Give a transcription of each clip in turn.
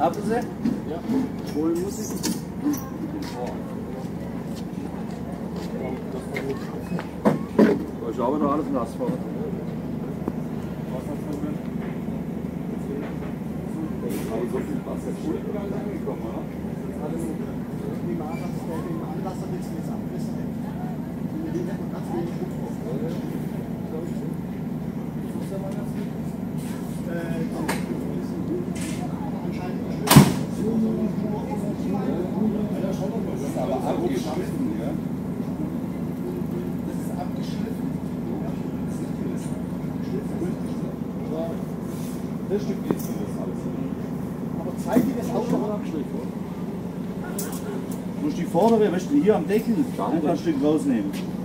Haben Sie? Ja. Holen muss ich. Ich habe noch alles nass vor. Aber so viel Wasser ist schon gar nicht angekommen, oder? alles privat, dass der den Anlasser nichts mehr. Das ist nicht. Wir legen einfach ganz wenig Druck drauf. Äh, anscheinend Das ist aber abgeschliffen, ja? Das ist abgeschliffen. Das Stück geht so, das alles. Aber zeige das auch noch ab. Du musst die vordere, weißt du, hier am Deckel einfach ein Stück rausnehmen.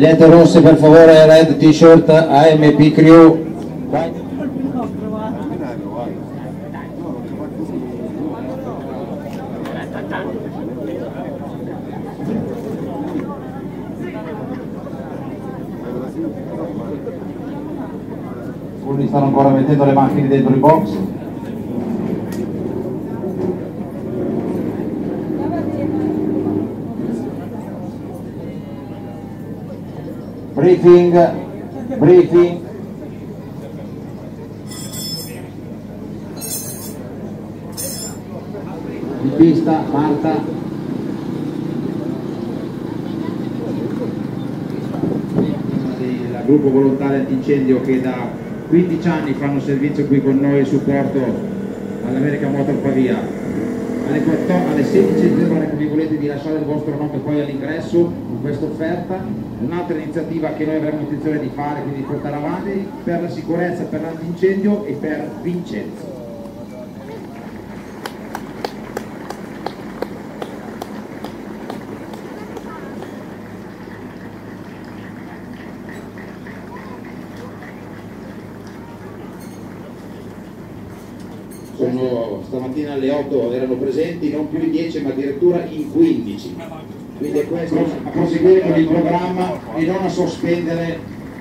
Magliette rosse per favore, red t-shirt AMP Crew. Alcuni stanno ancora mettendo le macchine dentro i box. Briefing, briefing. In pista, Marta. gruppo volontario antincendio che da 15 anni fanno servizio qui con noi e supporto all'America Motor Pavia. Alle, 14 alle 16 dicembre vi volete di lasciare il vostro nome poi all'ingresso in questa offerta, un'altra iniziativa che noi avremo intenzione di fare, quindi di portare avanti per la sicurezza, per l'antincendio e per Vincenzo. Sono, stamattina alle 8 erano presenti non più in 10 ma addirittura in 15 quindi è questo a proseguire con il programma e non a sospendere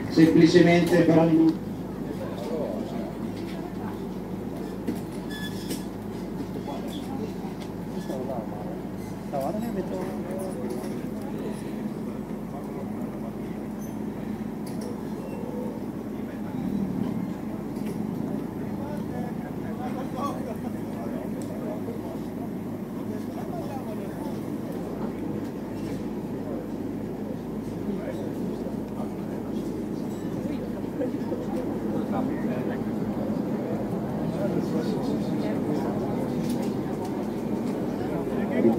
semplicemente per un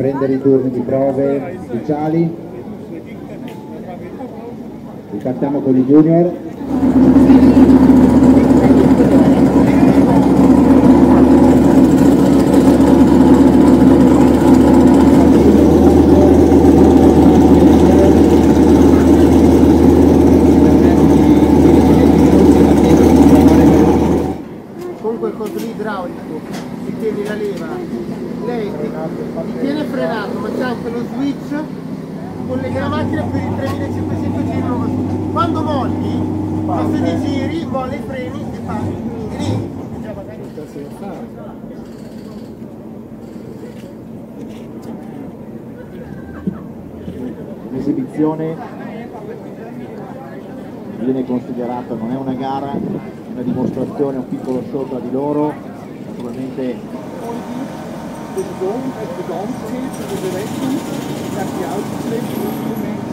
riprendere i turni di prove ufficiali. Ripartiamo con i junior ma c'è anche lo switch collega la macchina per i 3500 giri non quando molli a 16 giri molla i freni e fa lì. Già L'esibizione viene considerata, non è una gara, una dimostrazione, un piccolo show tra di loro, de persoon het bedankt heeft voor de rekening dat hij uitgeschreven wordt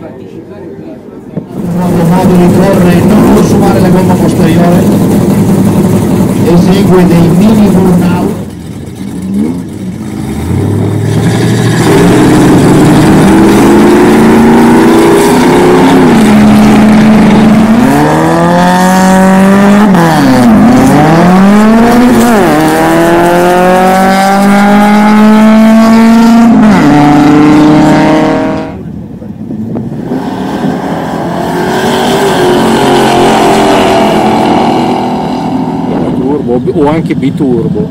naturalmente nuovo modo di correre non consumare la gomma posteriore. Esegue dei mini burnout o anche biturbo.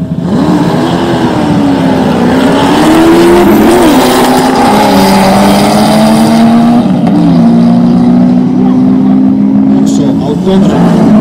corso autonomo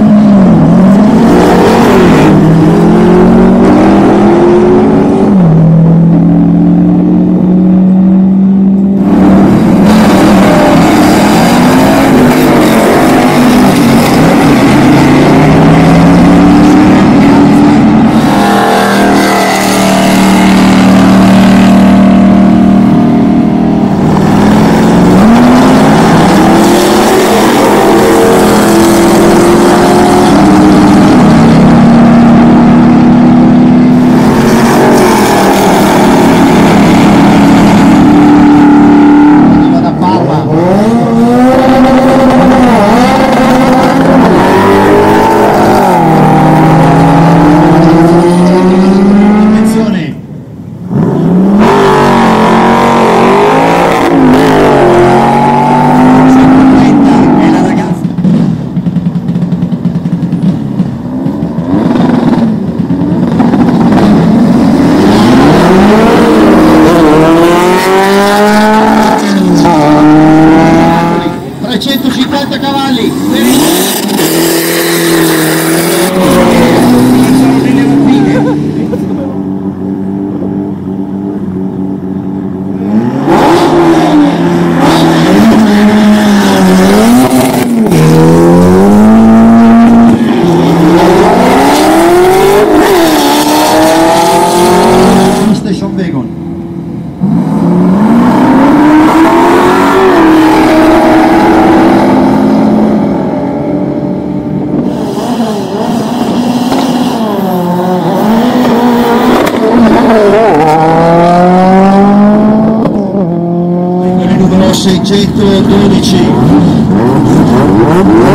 612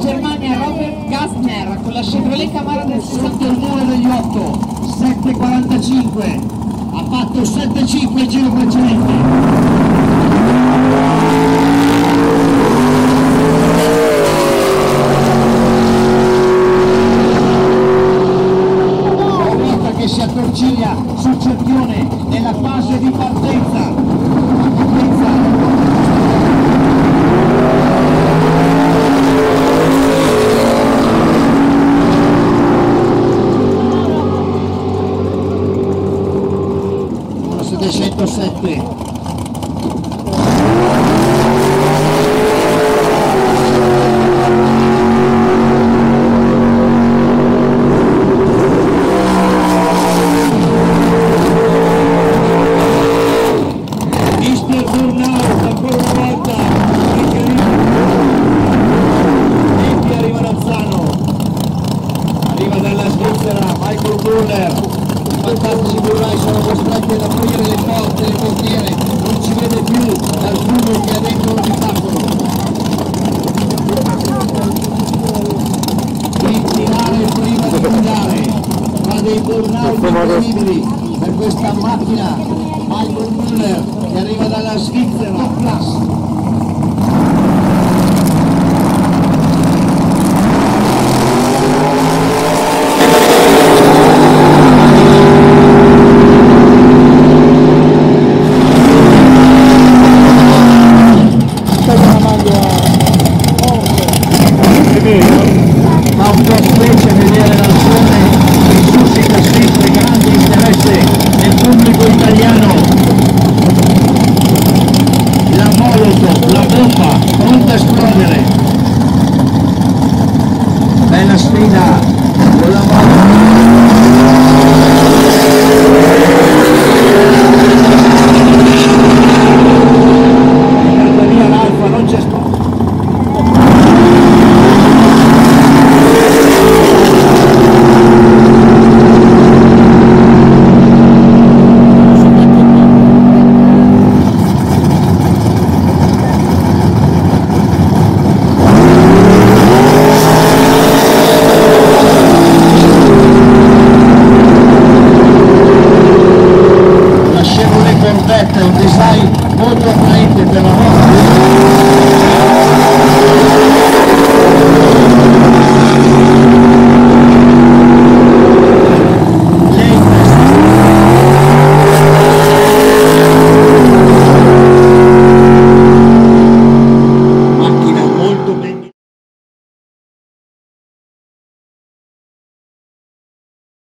Germania Robert Gassner con la Chevrolet Camaro del sotto il muro degli 8 7.45 ha fatto 7.5 il giro precedente 207 disponibili per questa macchina Michael Müller che arriva dalla Svizzera. Plus